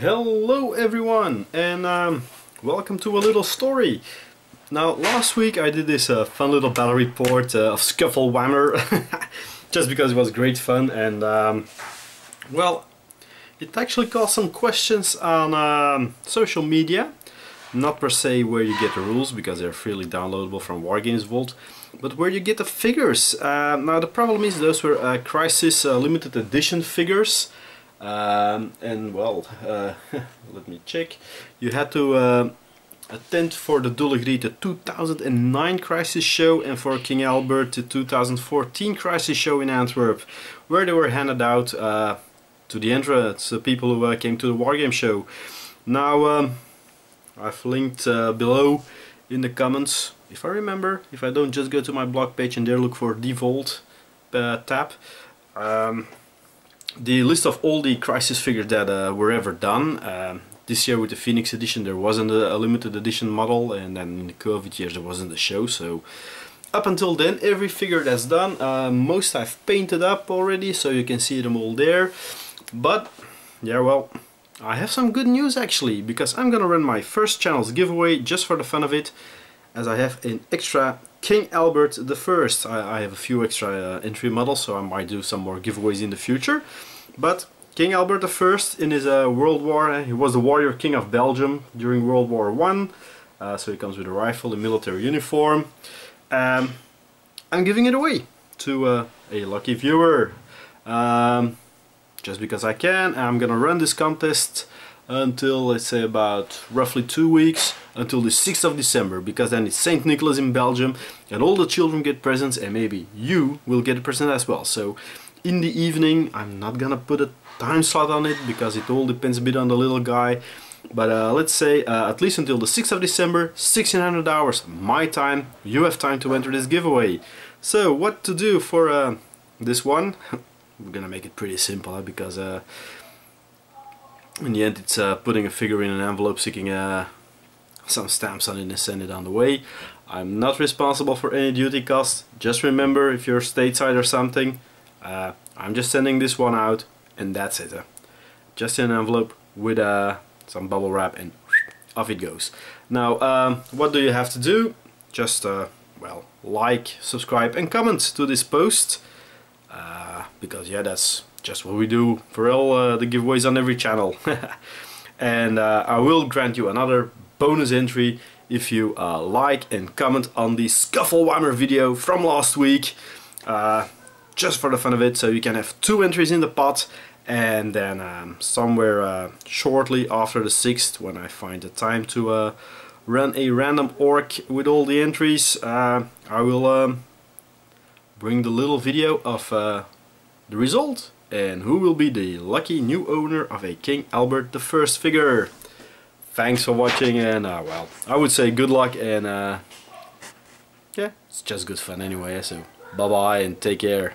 Hello everyone and um, welcome to a little story. Now last week I did this uh, fun little battle report uh, of Scuffle Whammer just because it was great fun and um, well it actually caused some questions on um, social media not per se where you get the rules because they're freely downloadable from Wargames Vault but where you get the figures. Uh, now the problem is those were uh, Crisis uh, limited edition figures um, and well, uh, let me check. You had to uh, attend for the Dulle Griet the 2009 crisis show and for King Albert the 2014 crisis show in Antwerp, where they were handed out uh, to the entrants, the people who uh, came to the Wargame show. Now, um, I've linked uh, below in the comments, if I remember, if I don't just go to my blog page and there look for default uh, tab. Um, the list of all the crisis figures that uh, were ever done. Um, this year with the Phoenix edition there wasn't a, a, limited edition model and then in the COVID years there wasn't a show so up until then every figure that's done, uh, most I've painted up already so you can see them all there but yeah well I have some good news actually because I'm gonna run my first channels giveaway just for the fun of it as I have an extra King Albert First. I, I have a few extra uh, entry models, so I might do some more giveaways in the future. But King Albert First in his uh, World War, he was the warrior king of Belgium during World War One. Uh, so he comes with a rifle, a military uniform. Um, I'm giving it away to uh, a lucky viewer. Um, just because I can, I'm gonna run this contest until let's say about roughly two weeks until the 6th of December because then it's St. Nicholas in Belgium and all the children get presents and maybe you will get a present as well so in the evening I'm not gonna put a time slot on it because it all depends a bit on the little guy but uh, let's say uh, at least until the 6th of December 1600 hours my time you have time to enter this giveaway so what to do for uh, this one we're gonna make it pretty simple because uh, in the end it's uh, putting a figure in an envelope, sticking uh, some stamps on it and send it on the way. I'm not responsible for any duty costs. Just remember if you're stateside or something, uh, I'm just sending this one out and that's it. Uh. just in an envelope with uh, some bubble wrap and off it goes. Now um, what do you have to do? Just uh, well like, subscribe and comment to this post because yeah that's just what we do for all uh, the giveaways on every channel. and uh, I will grant you another bonus entry if you uh, like and comment on the Scuffle Whammer video from last week. Uh, just for the fun of it, so you can have two entries in the pot and then um, somewhere uh, shortly after the 6th when I find the time to uh, run a random orc with all the entries I will um, bring the little video of the result and who will be the lucky new owner of a King Albert I figure. Thanks for watching and uh, well, I would say good luck and uh, yeah, it's just good fun anyway, so bye bye and take care.